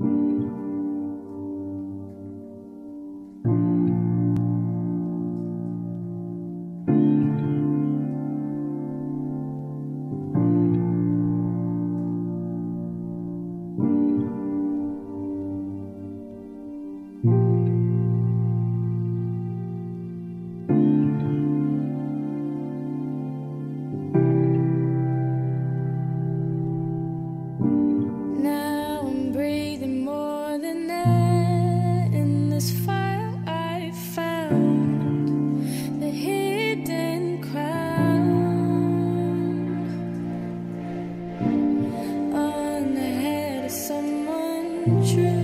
thank you this fire I found the hidden crown on the head of someone true.